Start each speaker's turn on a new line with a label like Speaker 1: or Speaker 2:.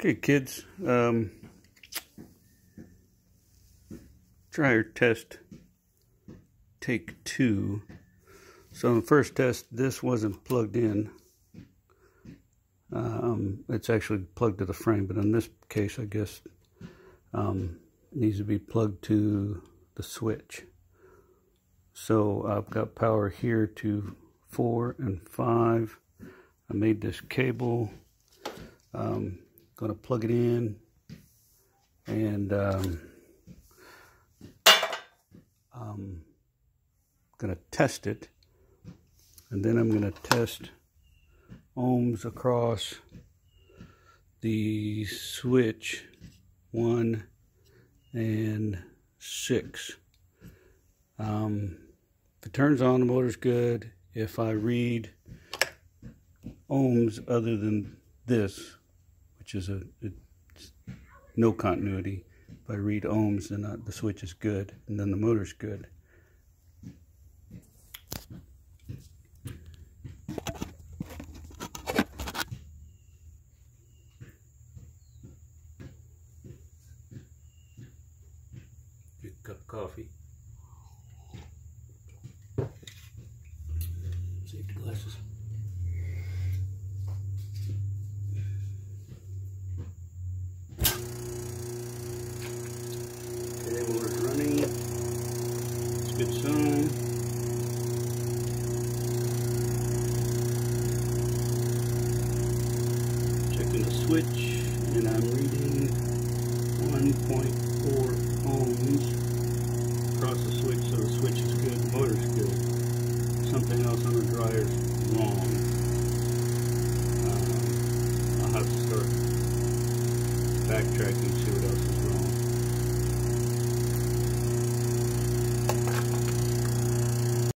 Speaker 1: Okay, kids. Um, dryer test take two. So in the first test, this wasn't plugged in. Um, it's actually plugged to the frame, but in this case, I guess um, it needs to be plugged to the switch. So I've got power here to four and five. I made this cable. Um, gonna plug it in and um, I'm gonna test it. And then I'm gonna test ohms across the switch one and six. Um, if it turns on the motor's good. If I read ohms other than this which is a, no continuity. If I read ohms, then the switch is good, and then the motor's good. Coffee. Good sign. Checking the switch, and I'm reading 1.4 ohms across the switch, so the switch is good, the motor's good. Something else on the dryer is wrong. Um, I'll have to start backtracking, see